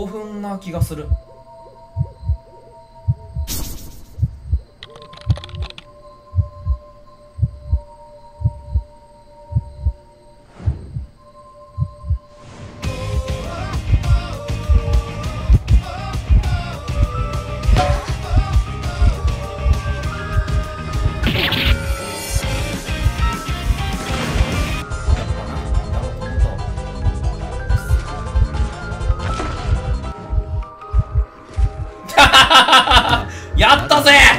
興奮な気がする。How's that?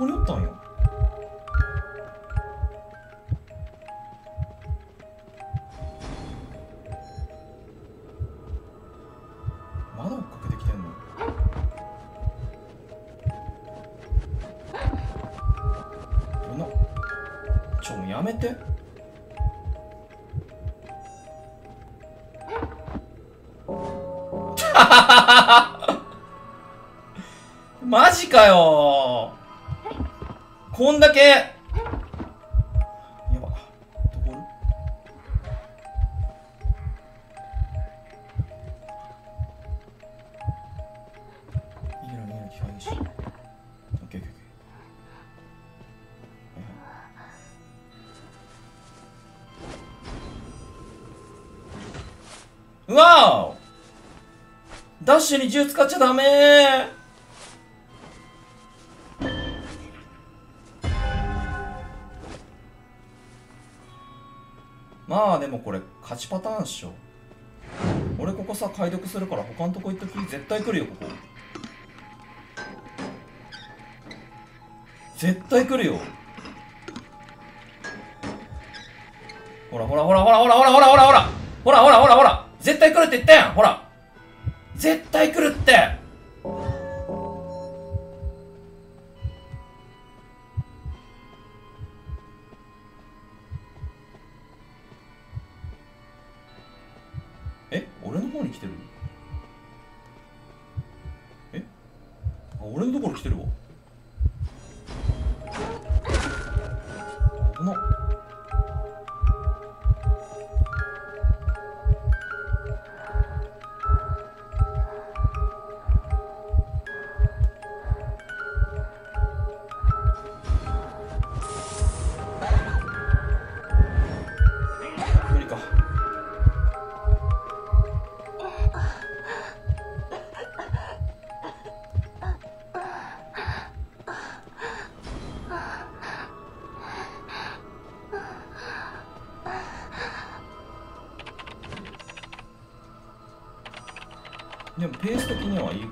こにおったんよまだ追っかけてきてんの。どんなちょもうやめて。マジかよ。こんだけ。やば。どこ？おる逃げろ逃げろ機械し。オッケーオッケーオッケー。うわお。ダッシュに銃使っちゃダメまあでもこれ勝ちパターンっしょ。俺ここさ解読するから他のとこ行っとき。絶対来るよここ。絶対来るよ。ほらほらほらほらほらほらほらほらほらほらほらほらほら絶対来るって言ったやん。ほら。絶対来るって。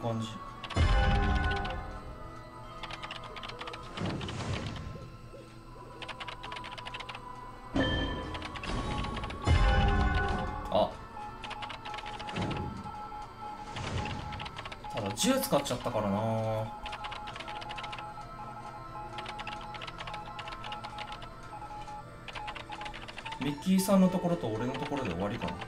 感じ。あ。ただ銃使っちゃったからな。ミッキーさんのところと俺のところで終わりかな。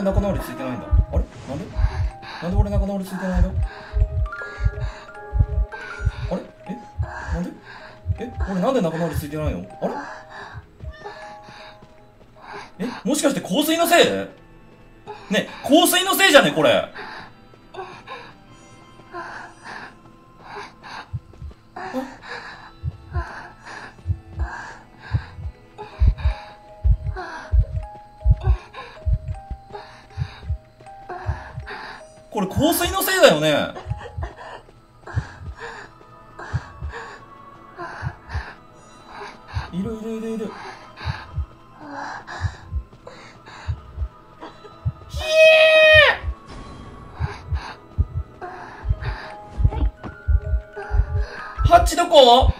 俺仲直りついてないんだ。あれ？なんで？なんで俺仲直りついてないの？あれ？え？なんで？え？俺なんで仲直りついてないの？あれ？え？もしかして香水のせい？ね香水のせいじゃねこれ。これ香水のせいだよね。いるいるいるいる。ハッチどこ？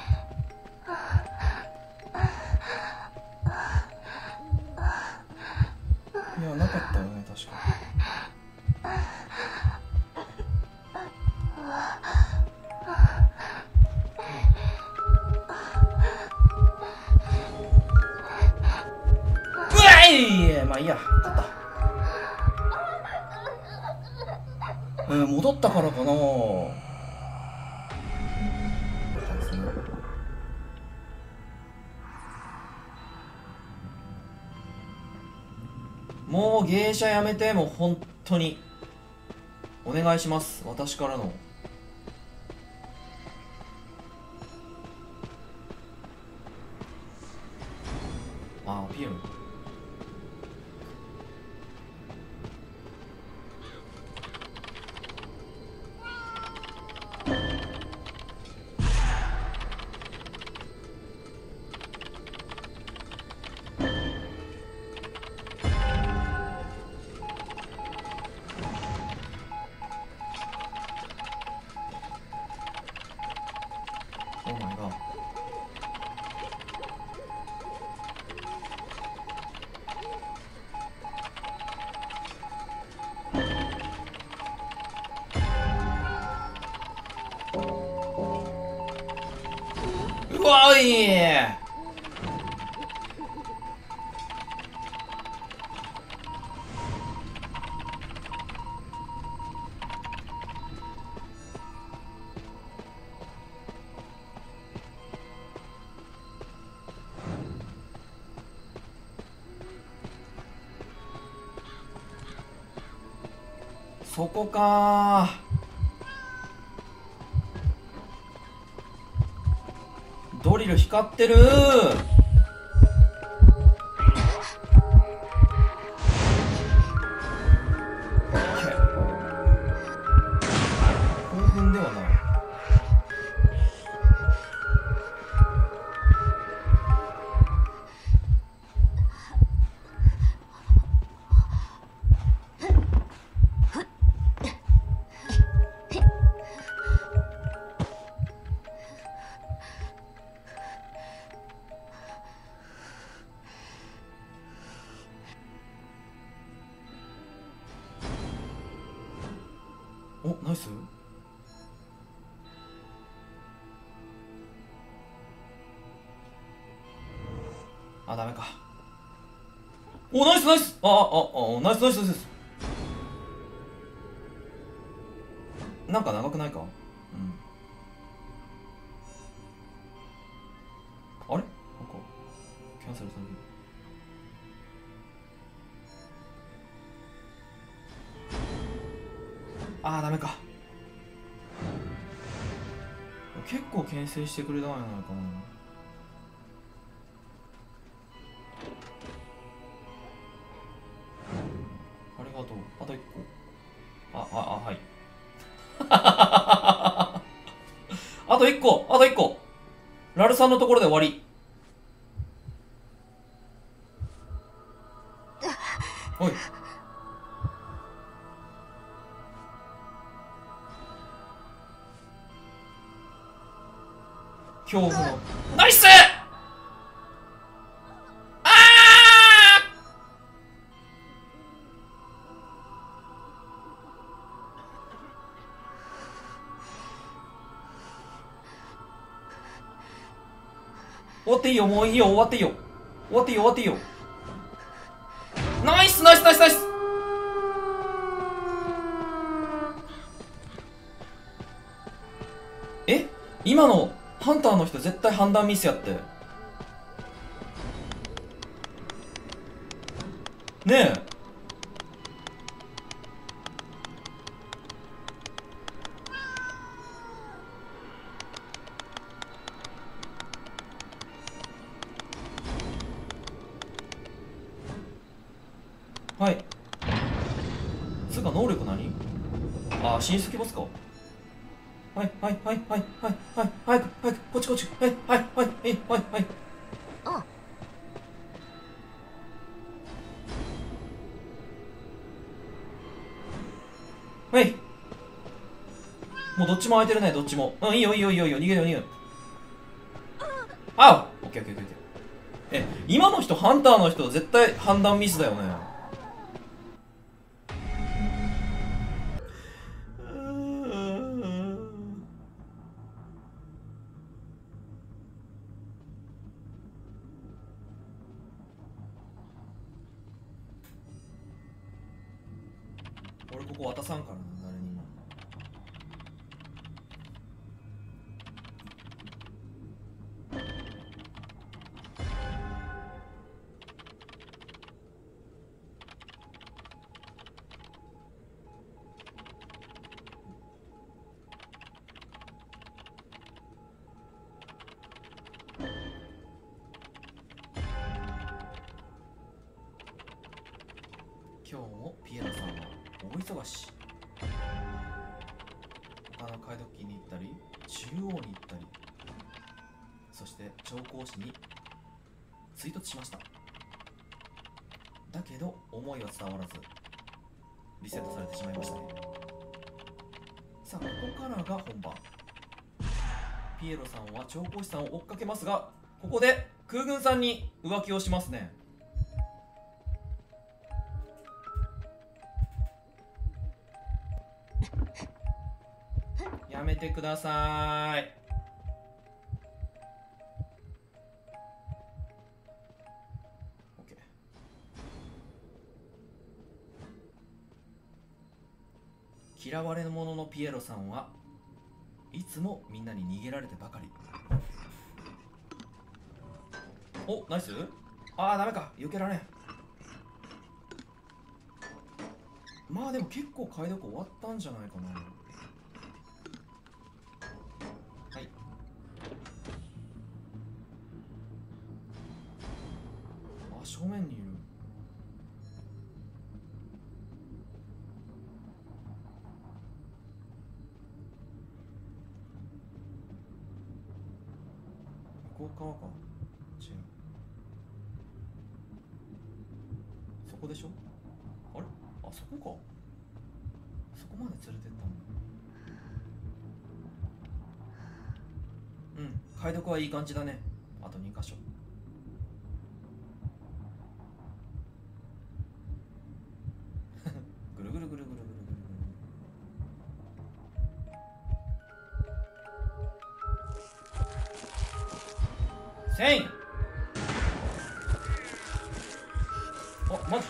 もう芸者やめてもう本当に。お願いします。私からの。うわいそこか光ってる。おナイス。あダメか。おナイスナイス。ああああナイスナイスナイスナイスなんか長くないか？あーダメか。結構牽制してくれたんやないかな。ありがとう。あと1個。あああはい。あと1個。あと1個。ラルさんのところで終わり。恐怖の。ナイス！あ終わっていいよもういいよ終わっていいよ。終わっていいよ終わっていいよ。ナイスナイスナイスナイス！え？今のハンターの人絶対判断ミスやって。ねえ。はい。つうか能力何？ああ新式ボスか。はいはいはいはいはいはいはいこっちこっち。はいはいはいはいはいはい。はい。もうどっちも空いてるねどっちも。うんいいよいいよいいよ逃げよ逃げよあ。オッケーオッケーオッケー。え今の人ハンターの人絶対判断ミスだよね。大忙し他の解読機に行ったり中央に行ったりそして調香師に追突しました。だけど思いは伝わらずリセットされてしまいましたね。さあここからが本番。ピエロさんは調香師さんを追っかけますがここで空軍さんに浮気をしますね。やめてください。嫌われ者のピエロさんはいつもみんなに逃げられてばかり。おナイス。ああダメか。避けられん。まあでも結構解読終わったんじゃないかな。こでしょあれあそこかそこまで連れてったんだうん解読はいい感じだねあと2箇所あマジ？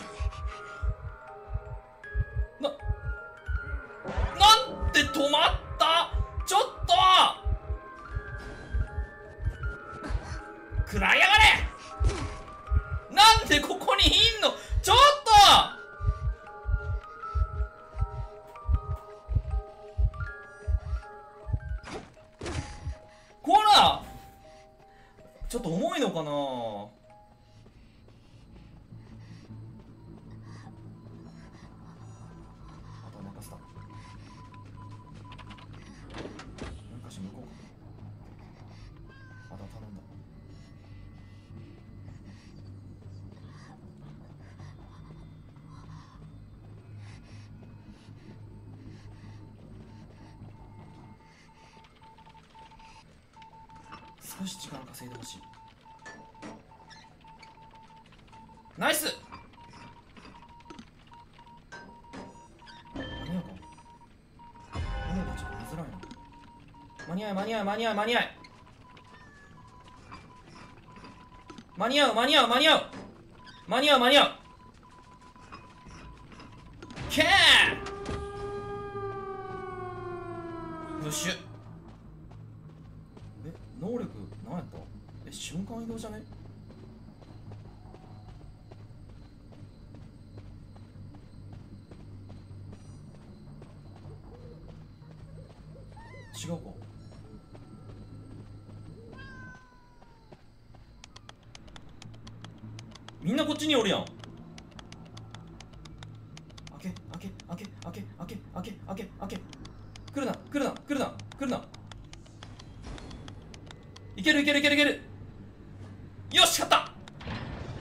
少し時間稼いでほしい。ナイス！間に合うか？間に合うか？ちょっと見づらいな。間に合い間に合い間に合い間に合い間に合う間に合う間に合う！間に合う間に合う！じゃね違うか。みんなこっちにおるやん。開け開け開け開け開け開け開け開け。来るな来るな来るな来るな。いけるいけるいけるいけるよし勝った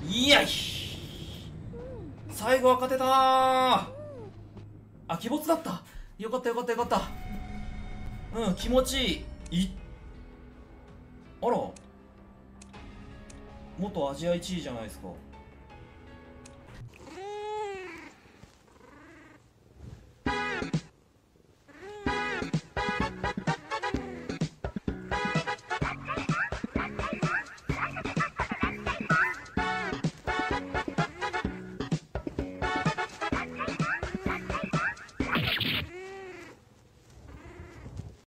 いやい最後は勝てたー。あ鬼没だった。よかったよかったよかった。うん気持ちいい。いあら。元アジア1位じゃないですか。